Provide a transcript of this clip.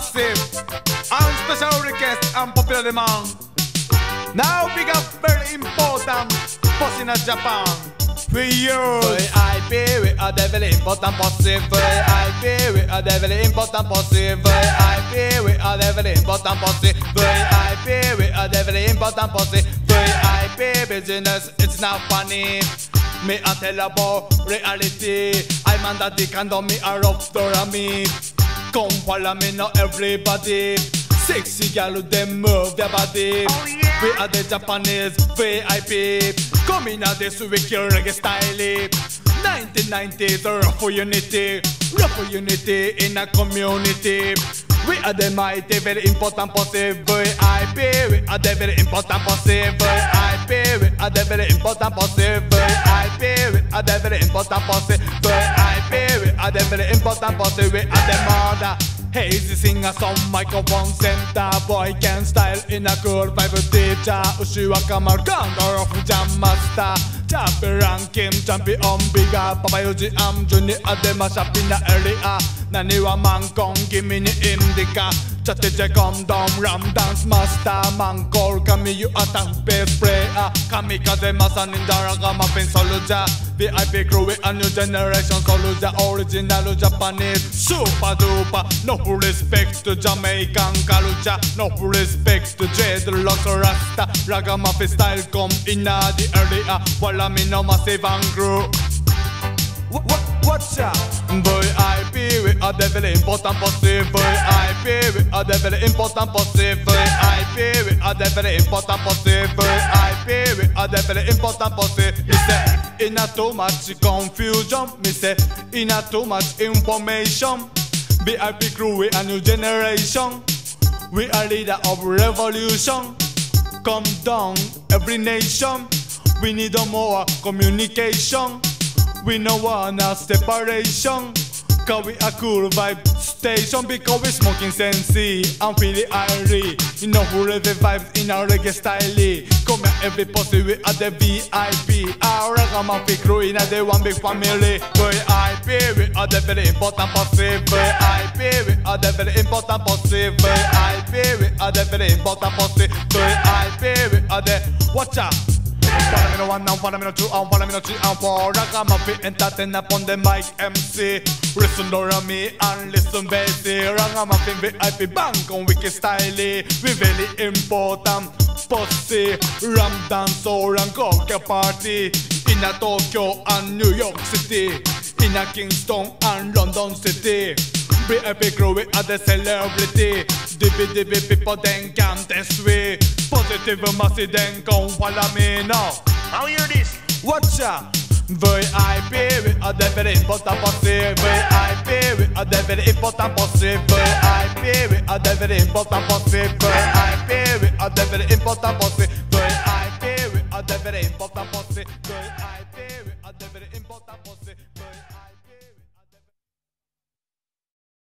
massive and special request and popular demand. Now we got very important boss in Japan. For you. VIP, we are very important posse. VIP, we are very important posse. VIP, we are very important posse. VIP, we are very important posse. VIP business, it's not funny. Me a about reality. I'm on the and me a rough story me. Come follow me now everybody. Sexy girl, them move their body. Oh, yeah. We are the Japanese VIP. Come in at this with your reggae style. 1990s, rough for unity. Rough for unity in a community. We are the mighty, very important posse. VIP. We are the very important posse. VIP. We are the very important posse. VIP. We are the very important posse. VIP. Are the very important posse. We are the mother. Hazy singer som microphone center Boy can style in a cool vibe teacher Ushua Kamal Condor of Jam Master. Champion ranking champion bigger Papa Yuji am Juni Adema Shapina area. Nani wa man kong kimi ni indika condom ram dance master Man call kami you attack base sprayer ah, Kamikaze masa nindara kama pin soldier VIP crew with a new generation soldier Original Japanese super duper No respect to Jamaican culture No respect to dreadlocks rasta Ragamuffin style come in the area ah, While I'm in a massive and crew. What, what, the very important posse. VIP, we are the very important posse. VIP, we are the very important posse. VIP, we are the very important posse. Me in a too much confusion. Say, in a too much information. VIP crew, we a new generation. We are leader of revolution. Come down, every nation. We need a more communication. We no want a separation. Cause we a cool vibe station because we smoking sensi and feeling airy. You know who the vibes in our reggae style. Come here every posse we are the VIP. Our ragamuffin crew in the one big family. VIP we are the very important posse. VIP we are the very important posse. VIP we are the very important posse. VIP we are the watch out. One now, follow me no two, and follow me no three and four. Ragamuffin entertain upon the mic MC. Listen to me and listen bassy. Ragamuffin VIP bank on wiki style. We very important posse. Ram dance or and cocktail party. In a Tokyo and New York City. In a Kingston and London City. VIP crew we are the celebrity. People then can test we. Positive massive then come follow me now. How hear this? Watch out. VIP, we are the very important posse. VIP, we are the very important posse. VIP, we are the very important posse. VIP, we are the very important posse. VIP, we are the very important posse. VIP, we are the very important posse.